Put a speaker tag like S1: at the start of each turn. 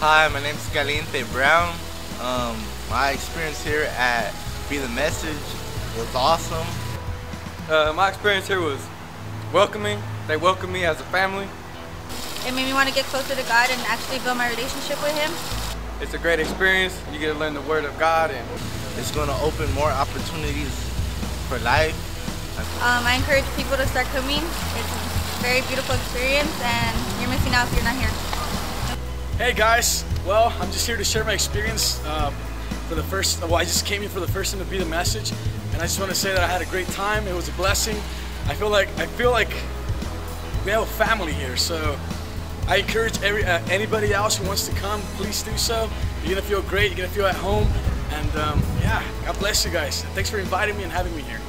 S1: Hi, my name is Caliente Brown. Um, my experience here at Be the Message was awesome.
S2: Uh, my experience here was welcoming. They welcomed me as a family.
S3: It made me want to get closer to God and actually build my relationship with Him.
S2: It's a great experience. You get to learn the Word of God, and
S1: It's going to open more opportunities for life.
S3: Um, I encourage people to start coming. It's a very beautiful experience, and you're missing out if you're not here.
S4: Hey guys, well, I'm just here to share my experience uh, for the first. Well, I just came here for the first time to be the message, and I just want to say that I had a great time. It was a blessing. I feel like I feel like we have a family here, so I encourage every uh, anybody else who wants to come, please do so. You're gonna feel great. You're gonna feel at home, and um, yeah, God bless you guys. Thanks for inviting me and having me here.